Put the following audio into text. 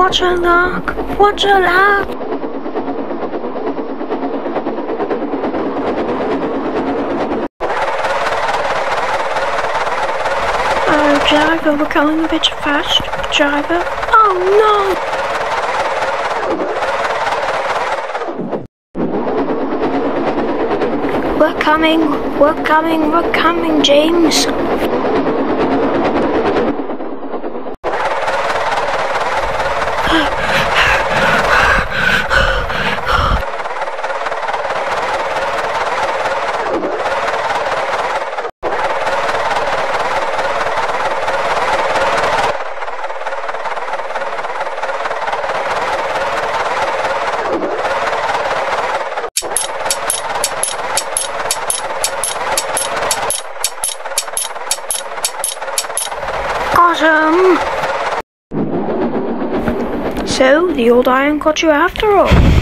Watch your luck! Watch your luck! Oh, driver, we're going a bit fast. Driver. Oh no! We're coming, we're coming, we're coming, James. Him! So, the old iron got you after all.